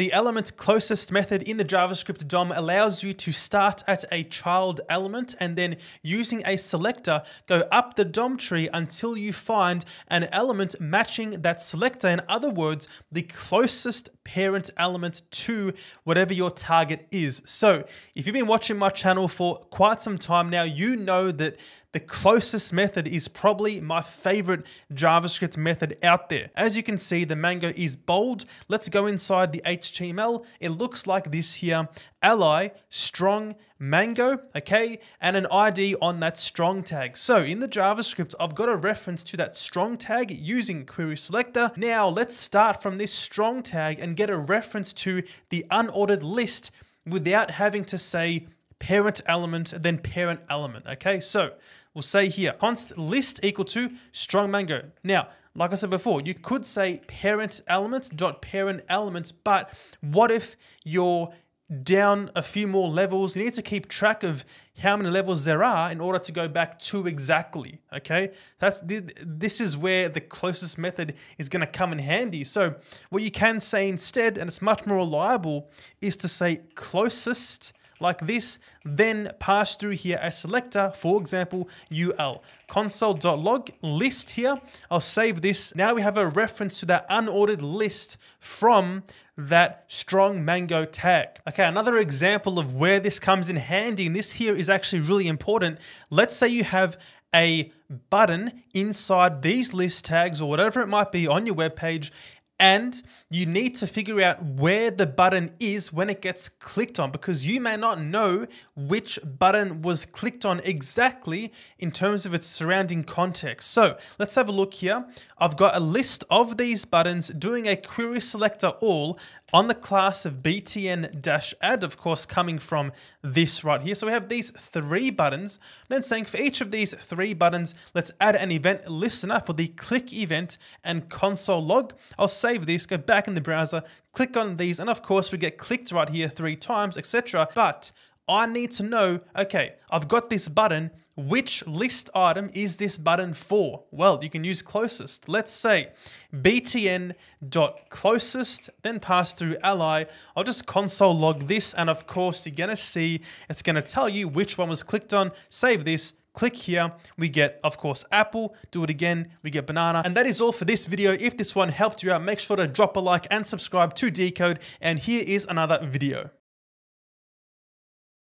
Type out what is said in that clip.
The element closest method in the JavaScript DOM allows you to start at a child element and then using a selector go up the DOM tree until you find an element matching that selector. In other words, the closest parent element to whatever your target is. So if you've been watching my channel for quite some time now, you know that the closest method is probably my favorite JavaScript method out there. As you can see, the mango is bold. Let's go inside the HTML. It looks like this here, LI strong mango, okay, and an ID on that strong tag. So in the JavaScript, I've got a reference to that strong tag using query selector. Now let's start from this strong tag and get a reference to the unordered list without having to say parent element, then parent element. Okay, so we'll say here const list equal to strong mango. Now, like I said before, you could say parent elements dot parent elements, but what if you're down a few more levels. You need to keep track of how many levels there are in order to go back to exactly. Okay, that's this is where the closest method is going to come in handy. So what you can say instead, and it's much more reliable, is to say closest like this, then pass through here a selector, for example, UL. Console.log list here. I'll save this. Now we have a reference to that unordered list from that strong mango tag. Okay, another example of where this comes in handy, and this here is actually really important. Let's say you have a button inside these list tags or whatever it might be on your web page and you need to figure out where the button is when it gets clicked on because you may not know which button was clicked on exactly in terms of its surrounding context. So let's have a look here. I've got a list of these buttons doing a query selector all on the class of btn-add, of course, coming from this right here. So we have these three buttons, then saying for each of these three buttons, let's add an event listener for the click event and console log. I'll save this, go back in the browser, click on these, and of course we get clicked right here three times, etc. But I need to know, okay, I've got this button, which list item is this button for? Well, you can use closest. Let's say btn.closest, then pass through LI. I'll just console log this, and of course, you're gonna see it's gonna tell you which one was clicked on. Save this, click here, we get, of course, apple, do it again, we get banana. And that is all for this video. If this one helped you out, make sure to drop a like and subscribe to dcode, and here is another video.